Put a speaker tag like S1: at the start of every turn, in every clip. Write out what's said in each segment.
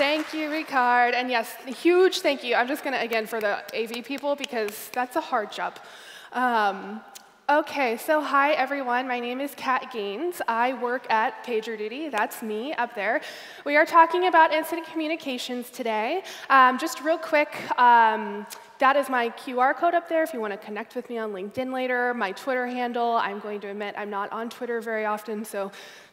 S1: Thank you, Ricard. And yes, huge thank you. I'm just going to, again, for the AV people, because that's a hard job. Um, okay, so hi, everyone. My name is Kat Gaines. I work at PagerDuty. That's me up there. We are talking about incident communications today. Um, just real quick, um, that is my QR code up there if you want to connect with me on LinkedIn later. My Twitter handle, I'm going to admit I'm not on Twitter very often, so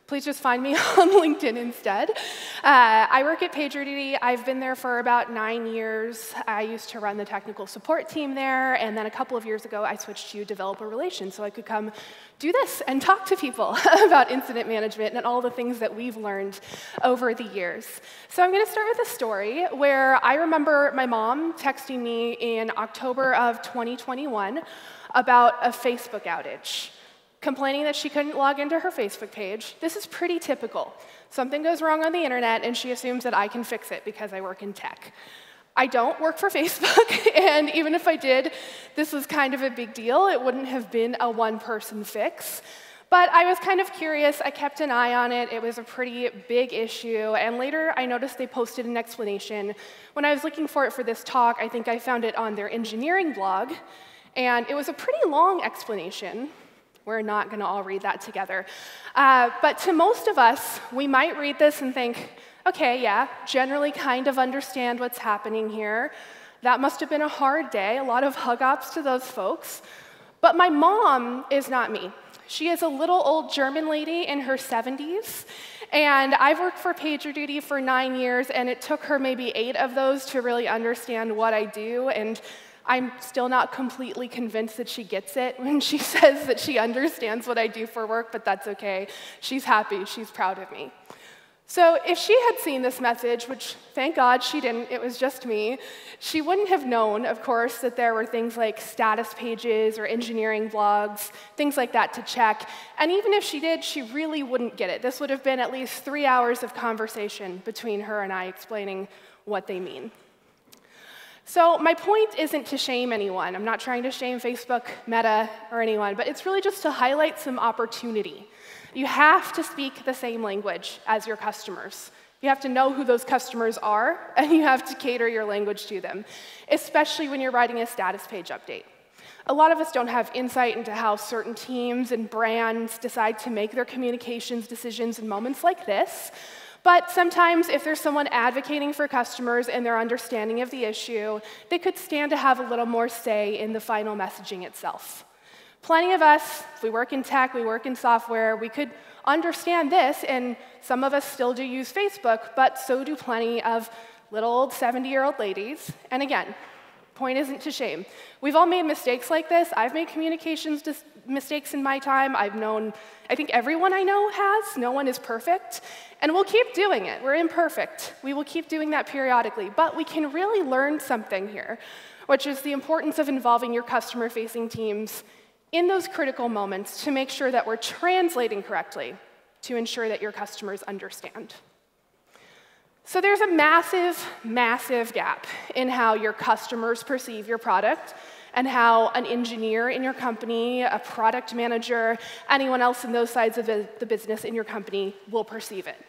S1: please just find me on LinkedIn instead. Uh, I work at PagerDuty. I've been there for about nine years. I used to run the technical support team there, and then a couple of years ago, I switched to developer relations so I could come do this and talk to people about incident management and all the things that we've learned over the years. So I'm going to start with a story where I remember my mom texting me in October of 2021 about a Facebook outage complaining that she couldn't log into her Facebook page. This is pretty typical. Something goes wrong on the internet, and she assumes that I can fix it because I work in tech. I don't work for Facebook, and even if I did, this was kind of a big deal. It wouldn't have been a one person fix. But I was kind of curious. I kept an eye on it. It was a pretty big issue. And later, I noticed they posted an explanation. When I was looking for it for this talk, I think I found it on their engineering blog. And it was a pretty long explanation. We're not going to all read that together. Uh, but to most of us, we might read this and think, okay, yeah, generally kind of understand what's happening here. That must have been a hard day, a lot of HugOps to those folks. But my mom is not me. She is a little old German lady in her 70s, and I've worked for PagerDuty for nine years, and it took her maybe eight of those to really understand what I do and I'm still not completely convinced that she gets it when she says that she understands what I do for work, but that's okay. She's happy, she's proud of me. So, if she had seen this message, which thank God she didn't, it was just me, she wouldn't have known, of course, that there were things like status pages or engineering blogs, things like that to check. And even if she did, she really wouldn't get it. This would have been at least three hours of conversation between her and I explaining what they mean. So, my point isn't to shame anyone. I'm not trying to shame Facebook, Meta, or anyone, but it's really just to highlight some opportunity. You have to speak the same language as your customers. You have to know who those customers are, and you have to cater your language to them, especially when you're writing a status page update. A lot of us don't have insight into how certain teams and brands decide to make their communications decisions in moments like this, but sometimes, if there's someone advocating for customers and their understanding of the issue, they could stand to have a little more say in the final messaging itself. Plenty of us, if we work in tech, we work in software, we could understand this, and some of us still do use Facebook, but so do plenty of little old 70 year old ladies. And again, point isn't to shame. We've all made mistakes like this. I've made communications mistakes in my time. I've known, I think everyone I know has. No one is perfect. And we'll keep doing it. We're imperfect. We will keep doing that periodically. But we can really learn something here, which is the importance of involving your customer facing teams in those critical moments to make sure that we're translating correctly to ensure that your customers understand. So there's a massive, massive gap in how your customers perceive your product and how an engineer in your company, a product manager, anyone else in those sides of the business in your company will perceive it.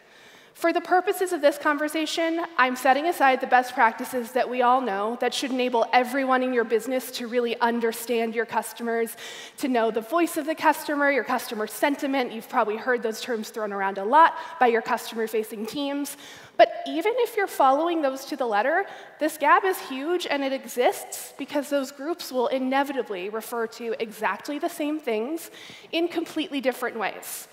S1: For the purposes of this conversation, I'm setting aside the best practices that we all know that should enable everyone in your business to really understand your customers, to know the voice of the customer, your customer sentiment. You've probably heard those terms thrown around a lot by your customer facing teams. But even if you're following those to the letter, this gap is huge and it exists because those groups will inevitably refer to exactly the same things in completely different ways.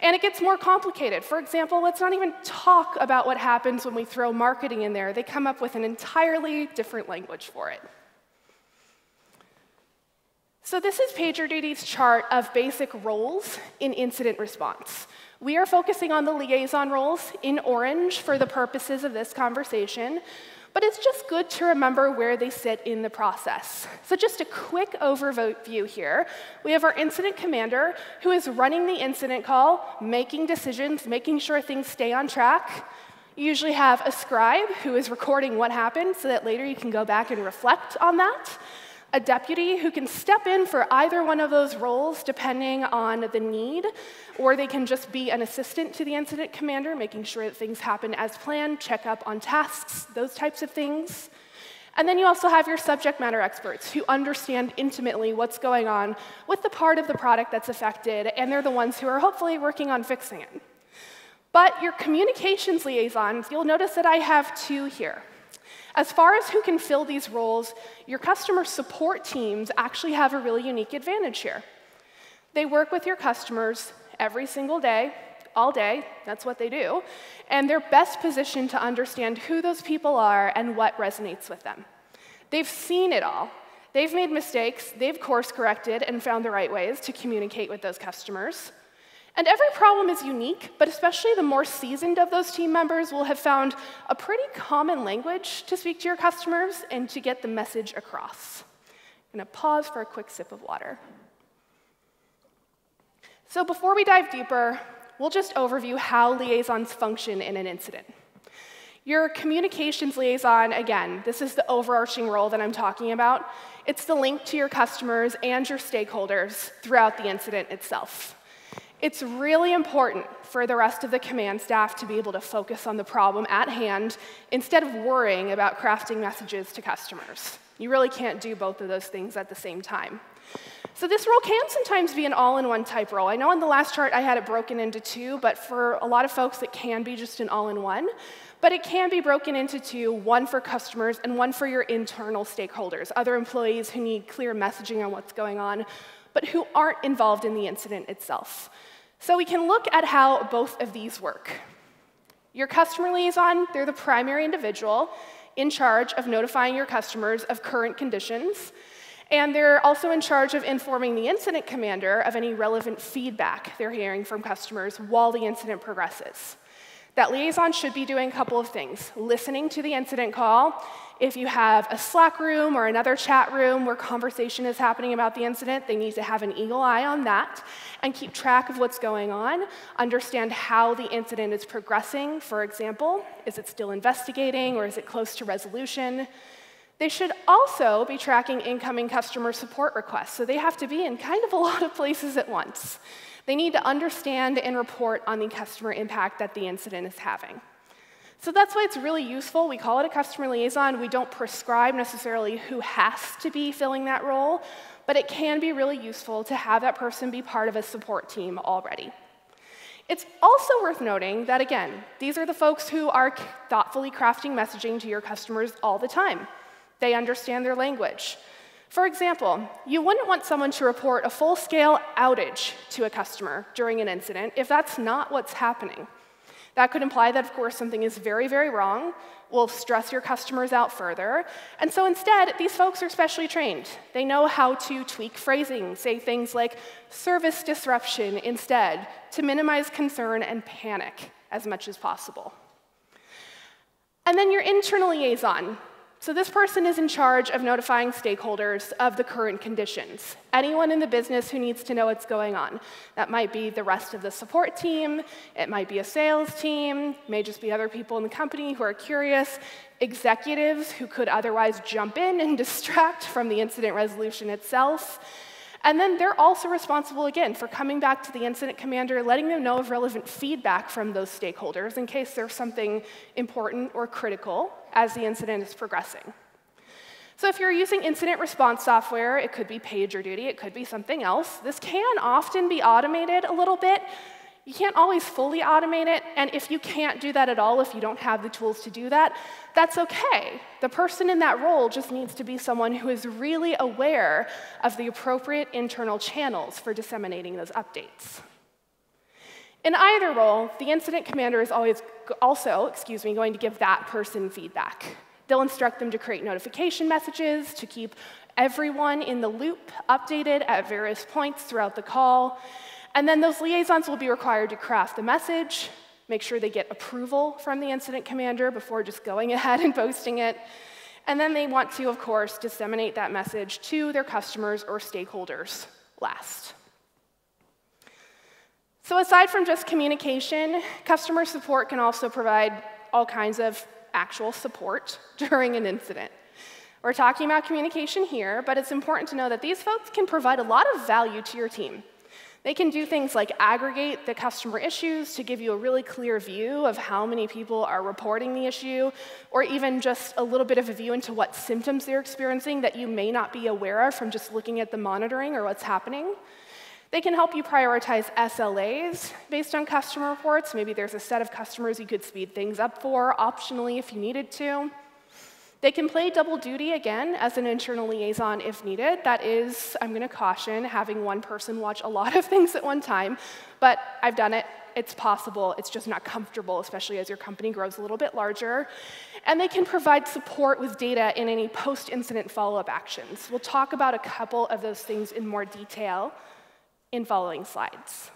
S1: And it gets more complicated. For example, let's not even talk about what happens when we throw marketing in there. They come up with an entirely different language for it. So, this is PagerDuty's chart of basic roles in incident response. We are focusing on the liaison roles in orange for the purposes of this conversation, but it's just good to remember where they sit in the process. So, just a quick overview here. We have our incident commander who is running the incident call, making decisions, making sure things stay on track. You usually have a scribe who is recording what happened so that later you can go back and reflect on that. A deputy who can step in for either one of those roles depending on the need, or they can just be an assistant to the incident commander, making sure that things happen as planned, check up on tasks, those types of things. And then you also have your subject matter experts who understand intimately what's going on with the part of the product that's affected, and they're the ones who are hopefully working on fixing it. But your communications liaisons, you'll notice that I have two here. As far as who can fill these roles, your customer support teams actually have a really unique advantage here. They work with your customers every single day, all day, that's what they do, and they're best positioned to understand who those people are and what resonates with them. They've seen it all. They've made mistakes, they've course corrected and found the right ways to communicate with those customers. And every problem is unique, but especially the more seasoned of those team members will have found a pretty common language to speak to your customers and to get the message across. I'm gonna pause for a quick sip of water. So before we dive deeper, we'll just overview how liaisons function in an incident. Your communications liaison, again, this is the overarching role that I'm talking about. It's the link to your customers and your stakeholders throughout the incident itself. It's really important for the rest of the command staff to be able to focus on the problem at hand instead of worrying about crafting messages to customers. You really can't do both of those things at the same time. So this role can sometimes be an all-in-one type role. I know in the last chart I had it broken into two, but for a lot of folks it can be just an all-in-one. But it can be broken into two, one for customers and one for your internal stakeholders, other employees who need clear messaging on what's going on, but who aren't involved in the incident itself. So we can look at how both of these work. Your customer liaison, they're the primary individual in charge of notifying your customers of current conditions, and they're also in charge of informing the incident commander of any relevant feedback they're hearing from customers while the incident progresses. That liaison should be doing a couple of things listening to the incident call. If you have a Slack room or another chat room where conversation is happening about the incident, they need to have an eagle eye on that and keep track of what's going on, understand how the incident is progressing. For example, is it still investigating or is it close to resolution? They should also be tracking incoming customer support requests, so they have to be in kind of a lot of places at once. They need to understand and report on the customer impact that the incident is having. So that's why it's really useful. We call it a customer liaison. We don't prescribe necessarily who has to be filling that role, but it can be really useful to have that person be part of a support team already. It's also worth noting that, again, these are the folks who are thoughtfully crafting messaging to your customers all the time. They understand their language. For example, you wouldn't want someone to report a full-scale outage to a customer during an incident if that's not what's happening. That could imply that, of course, something is very, very wrong, will stress your customers out further. And so instead, these folks are specially trained. They know how to tweak phrasing, say things like service disruption instead, to minimize concern and panic as much as possible. And then your internal liaison. So this person is in charge of notifying stakeholders of the current conditions. Anyone in the business who needs to know what's going on. That might be the rest of the support team, it might be a sales team, may just be other people in the company who are curious, executives who could otherwise jump in and distract from the incident resolution itself. And then they're also responsible, again, for coming back to the incident commander, letting them know of relevant feedback from those stakeholders in case there's something important or critical as the incident is progressing. So if you're using incident response software, it could be PagerDuty, it could be something else. This can often be automated a little bit, you can't always fully automate it, and if you can't do that at all, if you don't have the tools to do that, that's okay. The person in that role just needs to be someone who is really aware of the appropriate internal channels for disseminating those updates. In either role, the incident commander is always also, excuse me, going to give that person feedback. They'll instruct them to create notification messages, to keep everyone in the loop updated at various points throughout the call, and then those liaisons will be required to craft the message, make sure they get approval from the incident commander before just going ahead and posting it. And then they want to, of course, disseminate that message to their customers or stakeholders last. So aside from just communication, customer support can also provide all kinds of actual support during an incident. We're talking about communication here, but it's important to know that these folks can provide a lot of value to your team. They can do things like aggregate the customer issues to give you a really clear view of how many people are reporting the issue, or even just a little bit of a view into what symptoms they're experiencing that you may not be aware of from just looking at the monitoring or what's happening. They can help you prioritize SLAs based on customer reports. Maybe there's a set of customers you could speed things up for, optionally if you needed to. They can play double duty again as an internal liaison if needed. That is, I'm going to caution, having one person watch a lot of things at one time, but I've done it. It's possible. It's just not comfortable, especially as your company grows a little bit larger. And they can provide support with data in any post incident follow up actions. We'll talk about a couple of those things in more detail in following slides.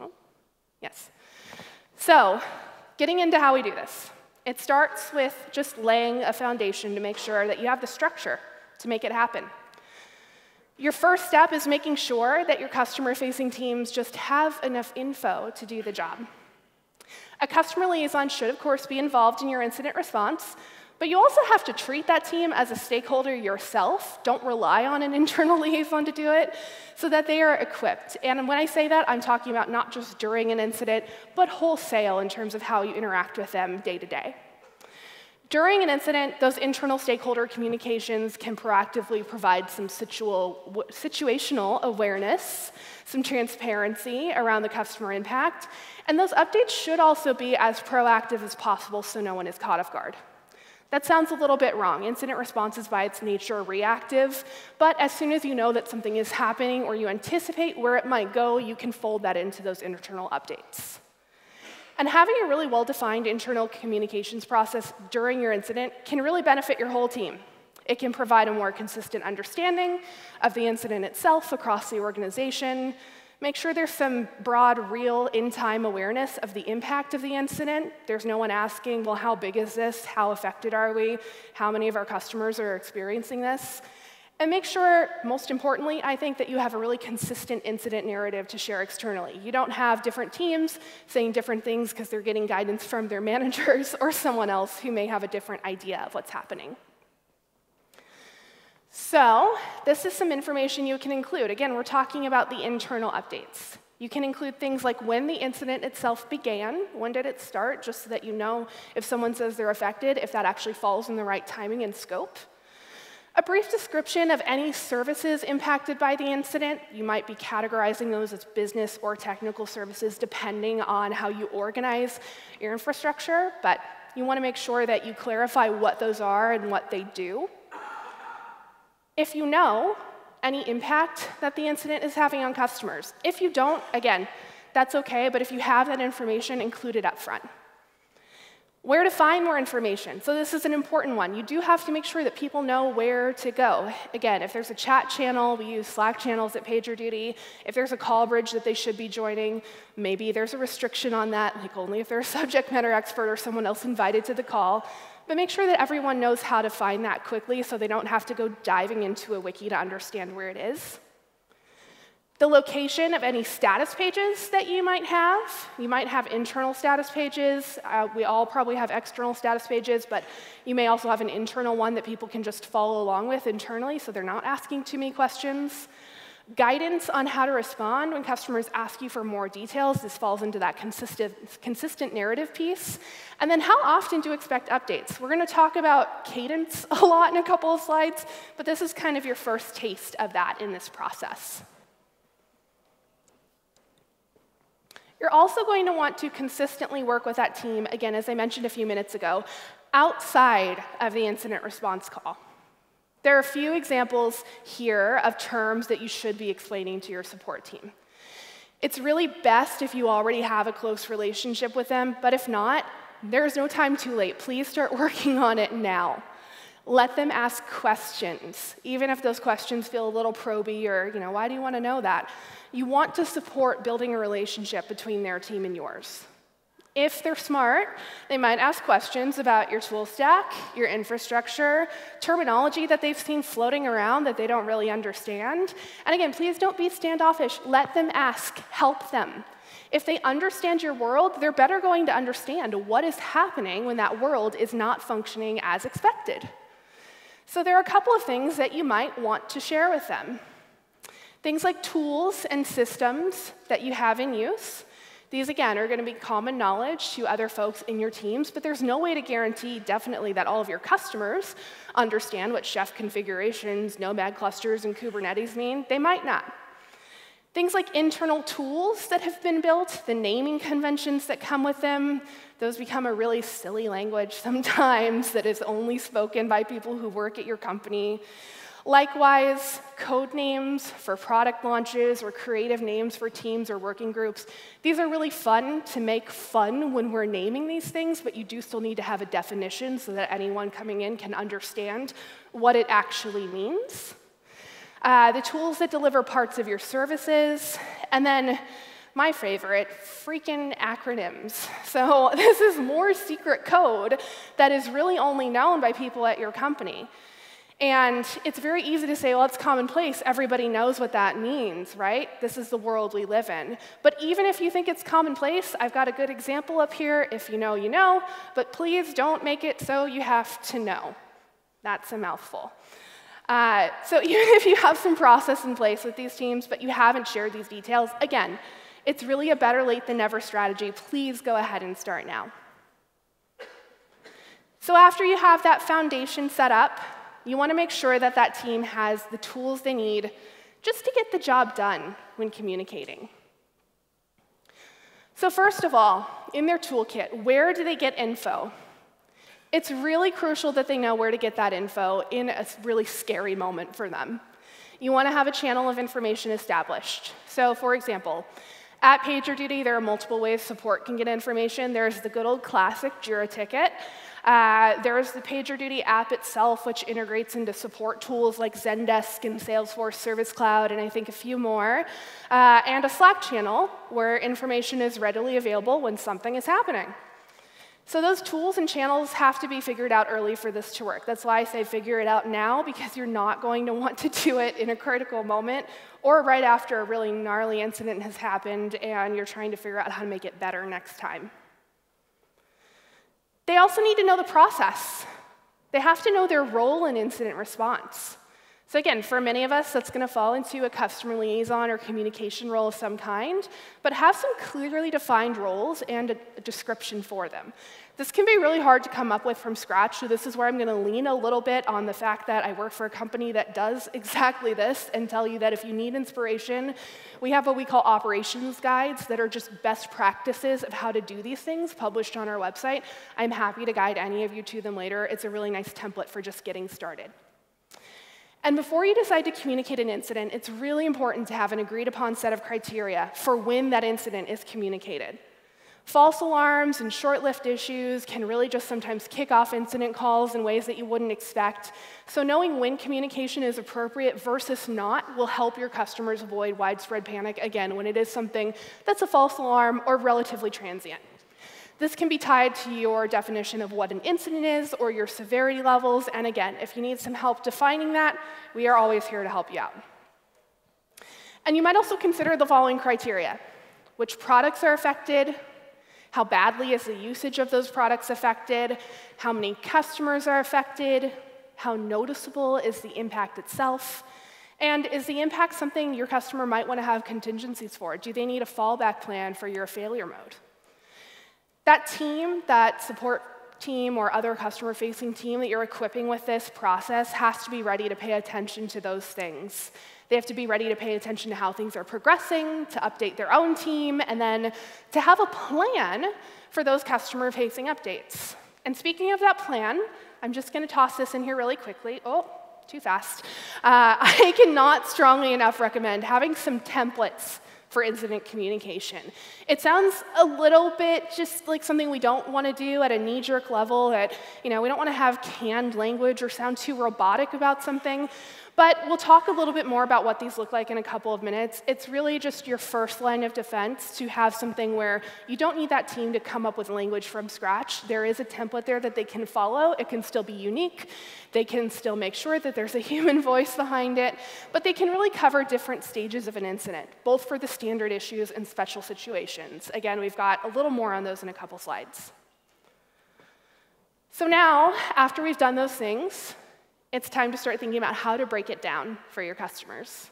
S1: Oh, yes. So, getting into how we do this. It starts with just laying a foundation to make sure that you have the structure to make it happen. Your first step is making sure that your customer facing teams just have enough info to do the job. A customer liaison should, of course, be involved in your incident response, but you also have to treat that team as a stakeholder yourself. Don't rely on an internal liaison to do it so that they are equipped. And when I say that, I'm talking about not just during an incident, but wholesale in terms of how you interact with them day to day. During an incident, those internal stakeholder communications can proactively provide some situational awareness, some transparency around the customer impact, and those updates should also be as proactive as possible so no one is caught off guard. That sounds a little bit wrong. Incident response is by its nature reactive, but as soon as you know that something is happening or you anticipate where it might go, you can fold that into those internal updates. And having a really well defined internal communications process during your incident can really benefit your whole team. It can provide a more consistent understanding of the incident itself across the organization, Make sure there's some broad, real, in time awareness of the impact of the incident. There's no one asking, well, how big is this? How affected are we? How many of our customers are experiencing this? And make sure, most importantly, I think that you have a really consistent incident narrative to share externally. You don't have different teams saying different things because they're getting guidance from their managers or someone else who may have a different idea of what's happening. So this is some information you can include. Again, we're talking about the internal updates. You can include things like when the incident itself began, when did it start, just so that you know if someone says they're affected, if that actually falls in the right timing and scope. A brief description of any services impacted by the incident. You might be categorizing those as business or technical services depending on how you organize your infrastructure, but you want to make sure that you clarify what those are and what they do. If you know any impact that the incident is having on customers. If you don't, again, that's okay, but if you have that information, include it up front. Where to find more information. So this is an important one. You do have to make sure that people know where to go. Again, if there's a chat channel, we use Slack channels at PagerDuty. If there's a call bridge that they should be joining, maybe there's a restriction on that, like only if they're a subject matter expert or someone else invited to the call. But make sure that everyone knows how to find that quickly so they don't have to go diving into a wiki to understand where it is. The location of any status pages that you might have. You might have internal status pages. Uh, we all probably have external status pages, but you may also have an internal one that people can just follow along with internally so they're not asking too many questions. Guidance on how to respond when customers ask you for more details. This falls into that consistent, consistent narrative piece. And then how often do you expect updates? We're going to talk about cadence a lot in a couple of slides, but this is kind of your first taste of that in this process. You're also going to want to consistently work with that team, again, as I mentioned a few minutes ago, outside of the incident response call. There are a few examples here of terms that you should be explaining to your support team. It's really best if you already have a close relationship with them, but if not, there's no time too late. Please start working on it now. Let them ask questions, even if those questions feel a little proby or, you know, why do you want to know that? You want to support building a relationship between their team and yours. If they're smart, they might ask questions about your tool stack, your infrastructure, terminology that they've seen floating around that they don't really understand. And again, please don't be standoffish. Let them ask, help them. If they understand your world, they're better going to understand what is happening when that world is not functioning as expected. So there are a couple of things that you might want to share with them. Things like tools and systems that you have in use. These, again, are going to be common knowledge to other folks in your teams, but there's no way to guarantee definitely that all of your customers understand what Chef configurations, Nomad clusters, and Kubernetes mean. They might not. Things like internal tools that have been built, the naming conventions that come with them, those become a really silly language sometimes that is only spoken by people who work at your company. Likewise, code names for product launches or creative names for teams or working groups. These are really fun to make fun when we're naming these things, but you do still need to have a definition so that anyone coming in can understand what it actually means. Uh, the tools that deliver parts of your services, and then my favorite, freaking acronyms. So this is more secret code that is really only known by people at your company. And it's very easy to say, well, it's commonplace. Everybody knows what that means, right? This is the world we live in. But even if you think it's commonplace, I've got a good example up here. If you know, you know. But please don't make it so you have to know. That's a mouthful. Uh, so even if you have some process in place with these teams, but you haven't shared these details, again, it's really a better late than never strategy. Please go ahead and start now. So after you have that foundation set up, you want to make sure that that team has the tools they need just to get the job done when communicating. So, first of all, in their toolkit, where do they get info? It's really crucial that they know where to get that info in a really scary moment for them. You want to have a channel of information established. So, for example, at PagerDuty, there are multiple ways support can get information. There's the good old classic Jira ticket. Uh, there's the PagerDuty app itself, which integrates into support tools like Zendesk and Salesforce Service Cloud, and I think a few more. Uh, and a Slack channel where information is readily available when something is happening. So those tools and channels have to be figured out early for this to work. That's why I say figure it out now, because you're not going to want to do it in a critical moment or right after a really gnarly incident has happened and you're trying to figure out how to make it better next time. They also need to know the process. They have to know their role in incident response. So, again, for many of us, that's going to fall into a customer liaison or communication role of some kind, but have some clearly defined roles and a, description for them. This can be really hard to come up with from scratch, so this is where I'm going to lean a little bit on the fact that I work for a company that does exactly this and tell you that if you need inspiration, we have what we call operations guides that are just best practices of how to do these things published on our website. I'm happy to guide any of you to them later. It's a really nice template for just getting started. And before you decide to communicate an incident, it's really important to have an agreed upon set of criteria for when that incident is communicated. False alarms and short lived issues can really just sometimes kick off incident calls in ways that you wouldn't expect. So, knowing when communication is appropriate versus not will help your customers avoid widespread panic, again, when it is something that's a false alarm or relatively transient. This can be tied to your definition of what an incident is or your severity levels. And again, if you need some help defining that, we are always here to help you out. And you might also consider the following criteria which products are affected, how badly is the usage of those products affected, how many customers are affected, how noticeable is the impact itself, and is the impact something your customer might want to have contingencies for? Do they need a fallback plan for your failure mode? That team, that support team or other customer facing team that you're equipping with this process has to be ready to pay attention to those things. They have to be ready to pay attention to how things are progressing, to update their own team, and then to have a plan for those customer facing updates. And speaking of that plan, I'm just going to toss this in here really quickly. Oh, too fast. Uh, I cannot strongly enough recommend having some templates for incident communication. It sounds a little bit just like something we don't want to do at a knee jerk level, that, you know, we don't want to have canned language or sound too robotic about something. But we'll talk a little bit more about what these look like in a couple of minutes. It's really just your first line of defense to have something where you don't need that team to come up with language from scratch. There is a template there that they can follow. It can still be unique. They can still make sure that there's a human voice behind it. But they can really cover different stages of an incident, both for the standard issues and special situations. Again, we've got a little more on those in a couple slides. So now, after we've done those things, it's time to start thinking about how to break it down for your customers.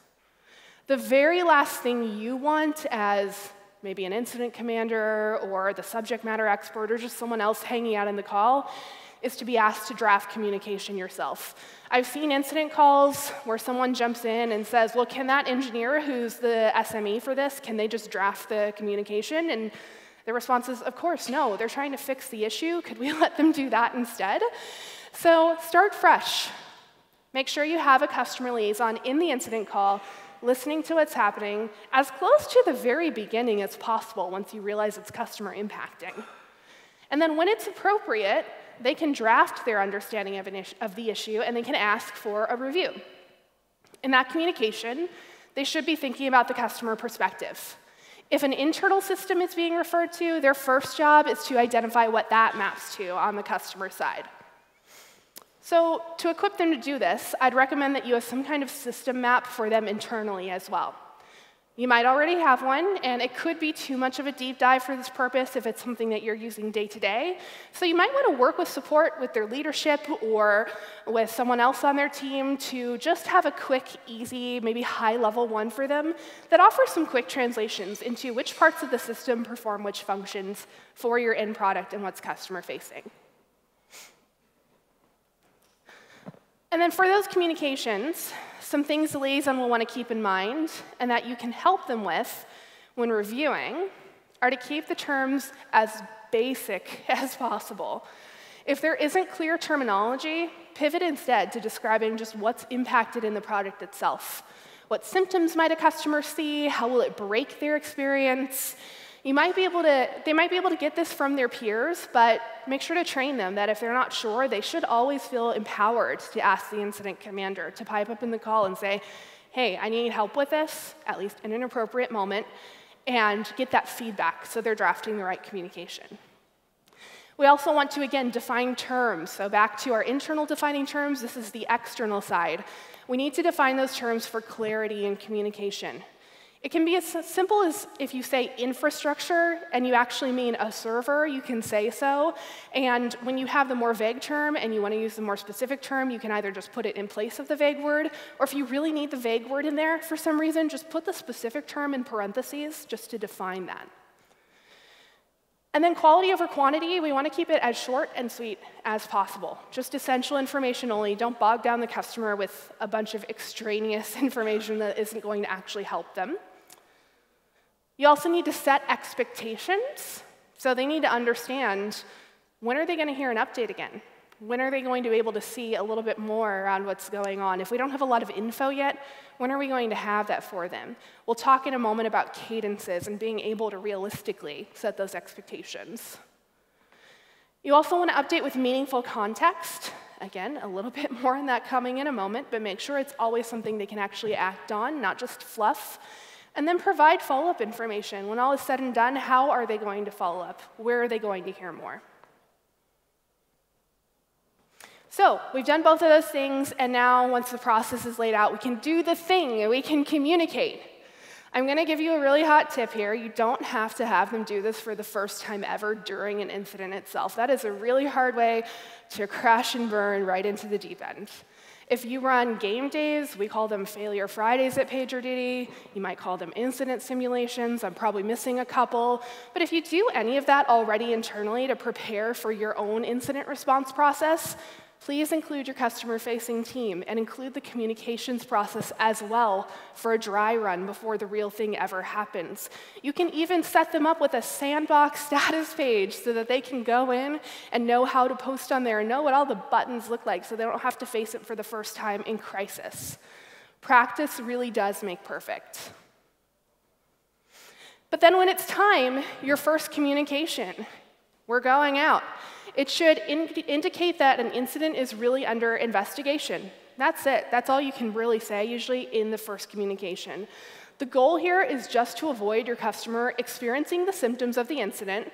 S1: The very last thing you want as maybe an incident commander or the subject matter expert or just someone else hanging out in the call is to be asked to draft communication yourself. I've seen incident calls where someone jumps in and says, well, can that engineer who's the SME for this, can they just draft the communication? And the response is, of course, no. They're trying to fix the issue. Could we let them do that instead? So start fresh. Make sure you have a customer liaison in the incident call, listening to what's happening as close to the very beginning as possible once you realize it's customer impacting. And then when it's appropriate, they can draft their understanding of, of the issue and they can ask for a review. In that communication, they should be thinking about the customer perspective. If an internal system is being referred to, their first job is to identify what that maps to on the customer side. So, to equip them to do this, I'd recommend that you have some kind of system map for them internally as well. You might already have one, and it could be too much of a deep dive for this purpose if it's something that you're using day to day. So you might want to work with support with their leadership or with someone else on their team to just have a quick, easy, maybe high level one for them that offers some quick translations into which parts of the system perform which functions for your end product and what's customer facing. And then for those communications, some things the liaison will want to keep in mind and that you can help them with when reviewing are to keep the terms as basic as possible. If there isn't clear terminology, pivot instead to describing just what's impacted in the product itself. What symptoms might a customer see? How will it break their experience? You might be able to, they might be able to get this from their peers, but make sure to train them that if they're not sure, they should always feel empowered to ask the incident commander to pipe up in the call and say, hey, I need help with this, at least in an appropriate moment, and get that feedback so they're drafting the right communication. We also want to, again, define terms. So back to our internal defining terms, this is the external side. We need to define those terms for clarity and communication. It can be as simple as if you say infrastructure and you actually mean a server, you can say so. And when you have the more vague term and you want to use the more specific term, you can either just put it in place of the vague word, or if you really need the vague word in there for some reason, just put the specific term in parentheses just to define that. And then quality over quantity, we want to keep it as short and sweet as possible. Just essential information only. Don't bog down the customer with a bunch of extraneous information that isn't going to actually help them. You also need to set expectations. So they need to understand when are they going to hear an update again? When are they going to be able to see a little bit more around what's going on? If we don't have a lot of info yet, when are we going to have that for them? We'll talk in a moment about cadences and being able to realistically set those expectations. You also want to update with meaningful context. Again, a little bit more on that coming in a moment, but make sure it's always something they can actually act on, not just fluff. And then provide follow up information. When all is said and done, how are they going to follow up? Where are they going to hear more? So we've done both of those things, and now once the process is laid out, we can do the thing, we can communicate. I'm going to give you a really hot tip here. You don't have to have them do this for the first time ever during an incident itself. That is a really hard way to crash and burn right into the deep end. If you run game days, we call them failure Fridays at PagerDuty. You might call them incident simulations. I'm probably missing a couple. But if you do any of that already internally to prepare for your own incident response process, Please include your customer facing team and include the communications process as well for a dry run before the real thing ever happens. You can even set them up with a sandbox status page so that they can go in and know how to post on there and know what all the buttons look like so they don't have to face it for the first time in crisis. Practice really does make perfect. But then when it's time, your first communication, we're going out. It should in indicate that an incident is really under investigation. That's it. That's all you can really say, usually, in the first communication. The goal here is just to avoid your customer experiencing the symptoms of the incident,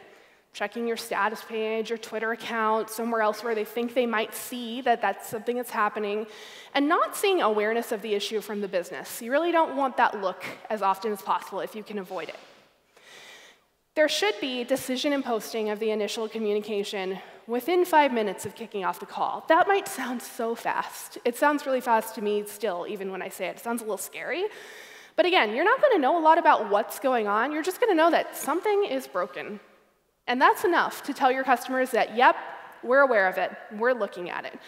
S1: checking your status page, your Twitter account, somewhere else where they think they might see that that's something that's happening, and not seeing awareness of the issue from the business. You really don't want that look as often as possible if you can avoid it. There should be decision and posting of the initial communication within five minutes of kicking off the call. That might sound so fast. It sounds really fast to me still, even when I say it. It sounds a little scary. But again, you're not going to know a lot about what's going on. You're just going to know that something is broken. And that's enough to tell your customers that, yep, we're aware of it, we're looking at it.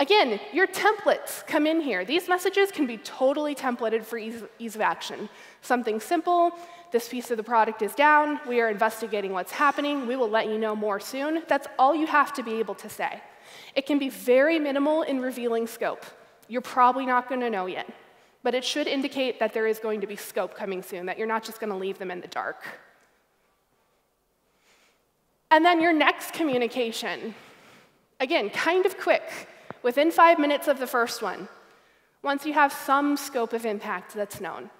S1: Again, your templates come in here. These messages can be totally templated for ease, ease of action. Something simple, this piece of the product is down, we are investigating what's happening, we will let you know more soon. That's all you have to be able to say. It can be very minimal in revealing scope. You're probably not going to know yet, but it should indicate that there is going to be scope coming soon, that you're not just going to leave them in the dark. And then your next communication. Again, kind of quick, within five minutes of the first one, once you have some scope of impact that's known.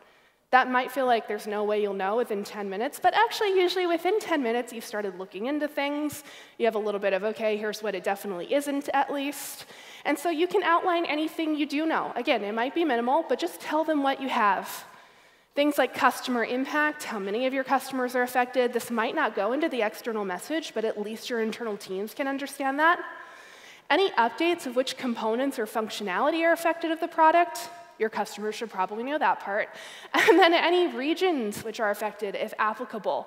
S1: That might feel like there's no way you'll know within 10 minutes, but actually, usually within 10 minutes, you've started looking into things. You have a little bit of, okay, here's what it definitely isn't, at least. And so you can outline anything you do know. Again, it might be minimal, but just tell them what you have. Things like customer impact, how many of your customers are affected. This might not go into the external message, but at least your internal teams can understand that. Any updates of which components or functionality are affected of the product, your customers should probably know that part. And then any regions which are affected, if applicable.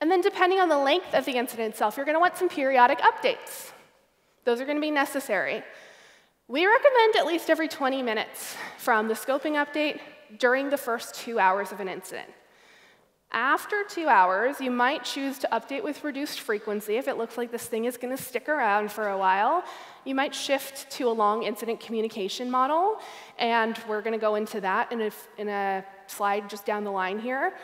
S1: And then depending on the length of the incident itself, you're going to want some periodic updates. Those are going to be necessary. We recommend at least every 20 minutes from the scoping update during the first two hours of an incident. After two hours, you might choose to update with reduced frequency if it looks like this thing is going to stick around for a while. You might shift to a long incident communication model, and we're going to go into that in a, in a slide just down the line here.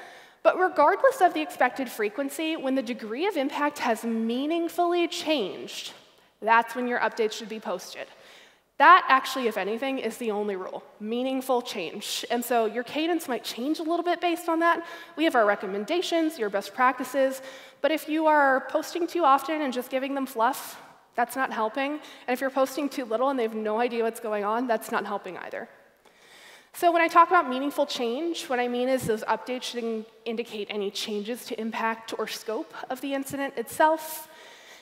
S1: But regardless of the expected frequency, when the degree of impact has meaningfully changed, that's when your updates should be posted. That actually, if anything, is the only rule meaningful change. And so your cadence might change a little bit based on that. We have our recommendations, your best practices, but if you are posting too often and just giving them fluff, that's not helping. And if you're posting too little and they have no idea what's going on, that's not helping either. So when I talk about meaningful change, what I mean is those updates should indicate any changes to impact or scope of the incident itself.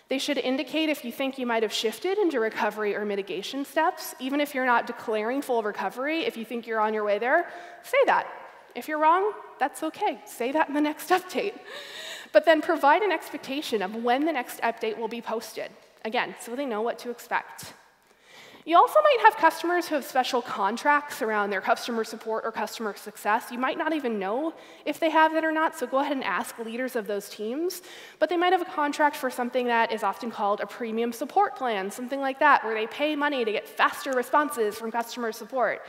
S1: They should indicate if you think you might have shifted into recovery or mitigation steps. Even if you're not declaring full recovery, if you think you're on your way there, say that. If you're wrong, that's okay. Say that in the next update. But then provide an expectation of when the next update will be posted. Again, so they know what to expect. You also might have customers who have special contracts around their customer support or customer success. You might not even know if they have that or not, so go ahead and ask leaders of those teams. But they might have a contract for something that is often called a premium support plan, something like that, where they pay money to get faster responses from customer support.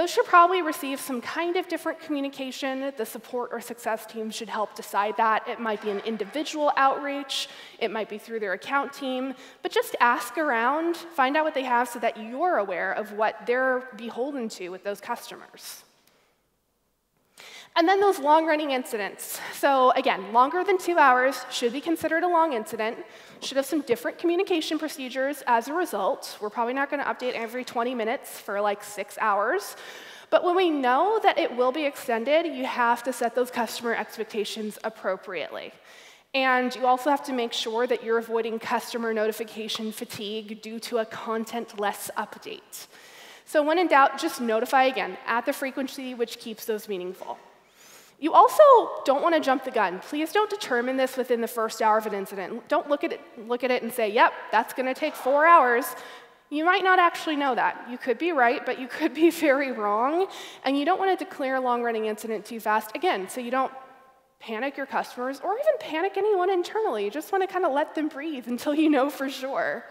S1: Those should probably receive some kind of different communication. The support or success team should help decide that. It might be an individual outreach, it might be through their account team, but just ask around, find out what they have so that you're aware of what they're beholden to with those customers. And then those long running incidents. So, again, longer than two hours should be considered a long incident, should have some different communication procedures as a result. We're probably not going to update every 20 minutes for like six hours. But when we know that it will be extended, you have to set those customer expectations appropriately. And you also have to make sure that you're avoiding customer notification fatigue due to a content less update. So, when in doubt, just notify again at the frequency which keeps those meaningful. You also don't want to jump the gun. Please don't determine this within the first hour of an incident. Don't look at it, look at it and say, yep, that's going to take four hours. You might not actually know that. You could be right, but you could be very wrong. And you don't want to declare a long running incident too fast, again, so you don't panic your customers or even panic anyone internally. You just want to kind of let them breathe until you know for sure.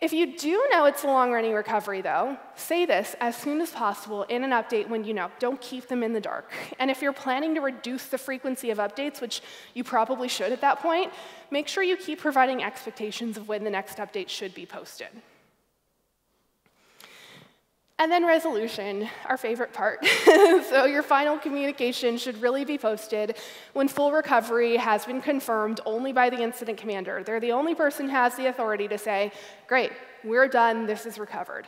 S1: If you do know it's a long running recovery, though, say this as soon as possible in an update when you know. Don't keep them in the dark. And if you're planning to reduce the frequency of updates, which you probably should at that point, make sure you keep providing expectations of when the next update should be posted. And then resolution, our favorite part. so your final communication should really be posted when full recovery has been confirmed only by the incident commander. They're the only person who has the authority to say, great, we're done, this is recovered.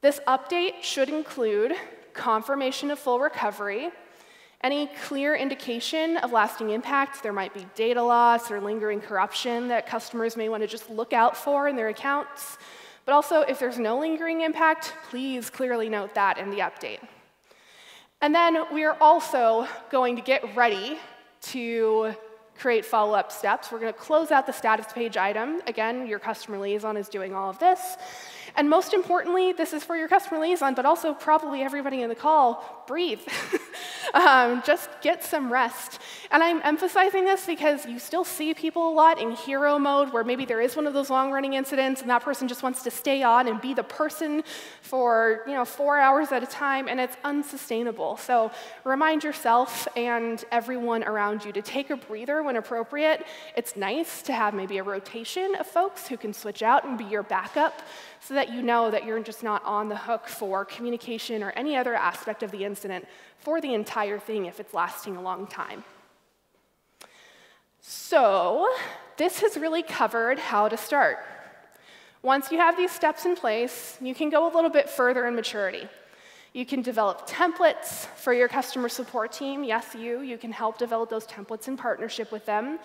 S1: This update should include confirmation of full recovery, Any clear indication of lasting impact, there might be data loss or lingering corruption that customers may want to just look out for in their accounts. But also, if there's no lingering impact, please clearly note that in the update. And then we are also going to get ready to create follow-up steps. We're going to close out the status page item. Again, your customer liaison is doing all of this. And most importantly, this is for your customer liaison, but also probably everybody in the call, breathe. um, just get some rest. And I'm emphasizing this because you still see people a lot in hero mode where maybe there is one of those long-running incidents and that person just wants to stay on and be the person for you know, four hours at a time, and it's unsustainable. So remind yourself and everyone around you to take a breather when appropriate. It's nice to have maybe a rotation of folks who can switch out and be your backup so that you know that you're just not on the hook for communication or any other aspect of the incident for the entire thing if it's lasting a long time. So, this has really covered how to start. Once you have these steps in place, you can go a little bit further in maturity. You can develop templates for your customer support team. Yes, you. You can help develop those templates in partnership with them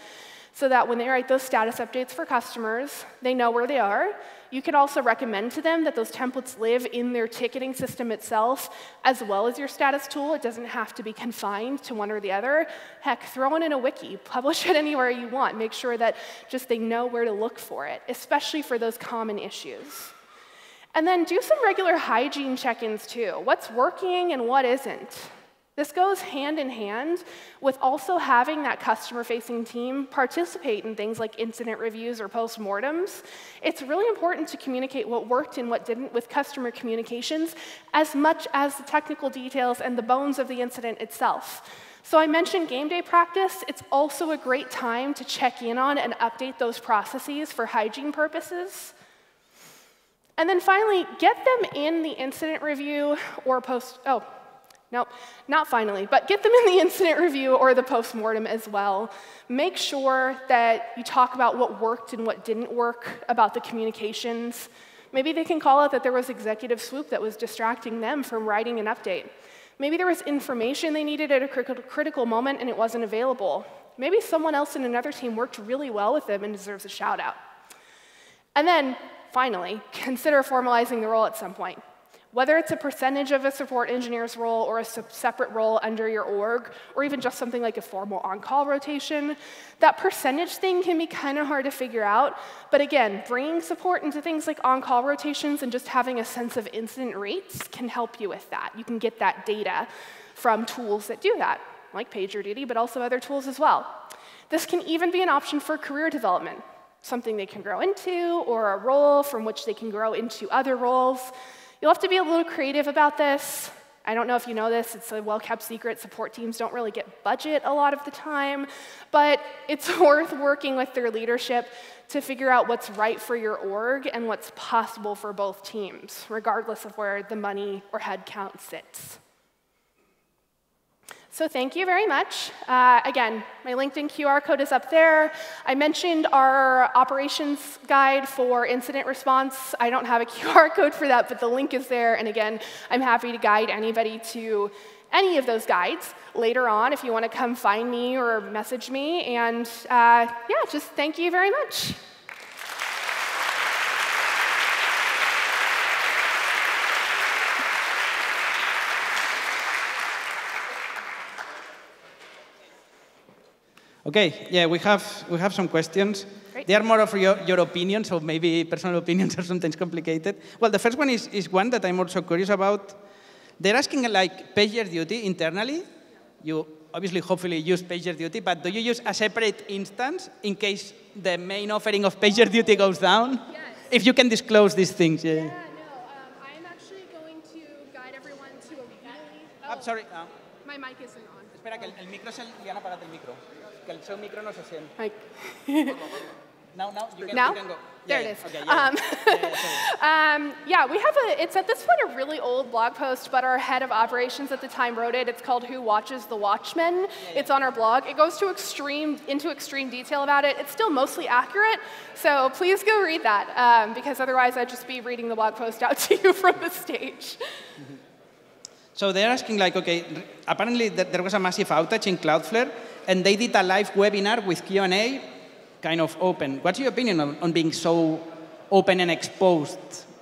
S1: so that when they write those status updates for customers, they know where they are. You can also recommend to them that those templates live in their ticketing system itself, as well as your status tool. It doesn't have to be confined to one or the other. Heck, throw it in a wiki, publish it anywhere you want. Make sure that just they know where to look for it, especially for those common issues. And then do some regular hygiene check-ins too. What's working and what isn't? This goes hand in hand with also having that customer facing team participate in things like incident reviews or postmortems. It's really important to communicate what worked and what didn't with customer communications as much as the technical details and the bones of the incident itself. So I mentioned game day practice. It's also a great time to check in on and update those processes for hygiene purposes. And then finally, get them in the incident review or post, oh, Nope, not finally, but get them in the incident review or the postmortem as well. Make sure that you talk about what worked and what didn't work about the communications. Maybe they can call out that there was executive swoop that was distracting them from writing an update. Maybe there was information they needed at a critical moment and it wasn't available. Maybe someone else in another team worked really well with them and deserves a shout out. And then, finally, consider formalizing the role at some point. Whether it's a percentage of a support engineer's role or a separate role under your org, or even just something like a formal on-call rotation, that percentage thing can be kind of hard to figure out. But again, bringing support into things like on-call rotations and just having a sense of incident rates can help you with that. You can get that data from tools that do that, like PagerDuty, but also other tools as well. This can even be an option for career development, something they can grow into, or a role from which they can grow into other roles. You'll have to be a little creative about this. I don't know if you know this, it's a well kept secret. Support teams don't really get budget a lot of the time, but it's worth working with their leadership to figure out what's right for your org and what's possible for both teams, regardless of where the money or headcount sits. So thank you very much. Uh, again, my LinkedIn QR code is up there. I mentioned our operations guide for incident response. I don't have a QR code for that, but the link is there. And again, I'm happy to guide anybody to any of those guides later on if you want to come find me or message me. And uh, yeah, just thank you very much.
S2: Okay, yeah, we have, we have some questions. Great. They are more of your, your opinion, so maybe personal opinions are sometimes complicated. Well, the first one is, is one that I'm also curious about. They're asking like PagerDuty internally. You obviously, hopefully use PagerDuty, but do you use a separate instance in case the main offering of PagerDuty goes down?
S1: Yes.
S2: If you can disclose these things,
S1: yeah. Yeah, no, um, I'm actually going to guide everyone to a really...
S2: Oh, I'm sorry. Uh,
S1: my mic isn't on.
S2: Espera, que el, el micro se le han apagado el micro. Que el seu micro no se now, now, you can,
S1: now?
S2: You can go.
S1: There
S2: yeah,
S1: it is.
S2: Okay, yeah,
S1: um, yeah, um, yeah, we have a, it's at this point a really old blog post, but our head of operations at the time wrote it. It's called Who Watches the Watchmen. It's on our blog. It goes to extreme, into extreme detail about it. It's still mostly accurate, so please go read that, um, because otherwise I'd just be reading the blog post out to you from the stage.
S2: So they're asking like, okay, apparently there was a massive outage in Cloudflare, and they did a live webinar with Q&A, kind of open. What's your opinion on, on being so open and exposed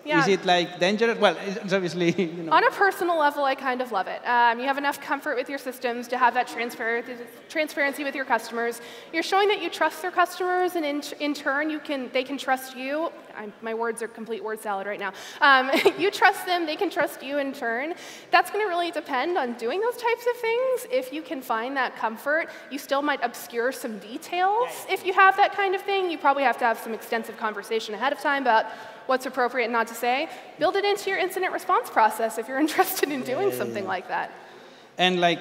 S2: yeah. Is it like dangerous? Well, it's obviously. You know.
S1: On a personal level, I kind of love it. Um, you have enough comfort with your systems to have that transparency with your customers. You're showing that you trust their customers, and in, in turn, you can they can trust you. I'm, my words are complete word salad right now. Um, you trust them, they can trust you in turn. That's going to really depend on doing those types of things. If you can find that comfort, you still might obscure some details. If you have that kind of thing, you probably have to have some extensive conversation ahead of time about what's appropriate and not to say. Build it into your incident response process if you're interested in doing yeah, something like that.
S2: And like,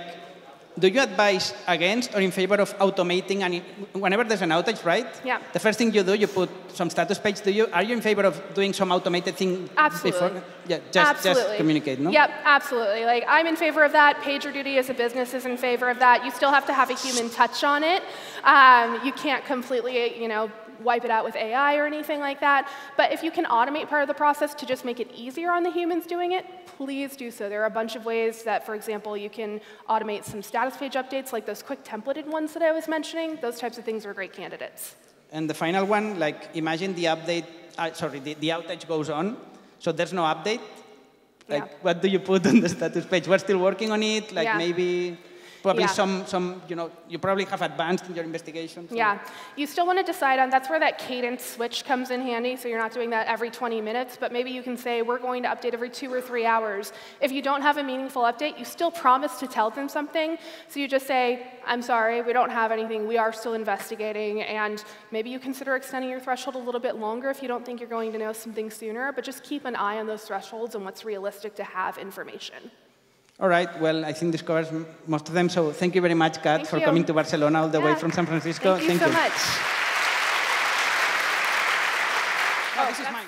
S2: do you advise against or in favor of automating and whenever there's an outage, right?
S1: Yeah.
S2: The first thing you do, you put some status page. Do you are you in favor of doing some automated thing
S1: absolutely.
S2: before? Yeah, just, absolutely. just communicate, no?
S1: Yep, absolutely. Like I'm in favor of that. PagerDuty as a business is in favor of that. You still have to have a human touch on it. Um, you can't completely, you know, wipe it out with AI or anything like that. But if you can automate part of the process to just make it easier on the humans doing it, please do so. There are a bunch of ways that, for example, you can automate some status page updates, like those quick templated ones that I was mentioning. Those types of things are great candidates.
S2: And the final one, like imagine the update, uh, sorry, the, the outage goes on, so there's no update. Like, yeah. what do you put on the status page? We're still working on it. Like, yeah. maybe Probably yeah. some, some, you know, you probably have advanced in your investigation.
S1: So. Yeah, you still want to decide on, that's where that cadence switch comes in handy, so you're not doing that every 20 minutes, but maybe you can say, we're going to update every two or three hours. If you don't have a meaningful update, you still promise to tell them something, so you just say, I'm sorry, we don't have anything, we are still investigating, and maybe you consider extending your threshold a little bit longer if you don't think you're going to know something sooner, but just keep an eye on those thresholds and what's realistic to have information.
S2: All right, well, I think this covers most of them. So thank you very much, Kat, thank for you. coming to Barcelona all the yeah. way from San Francisco.
S1: Thank you thank so you. much.
S2: Oh, this is mine.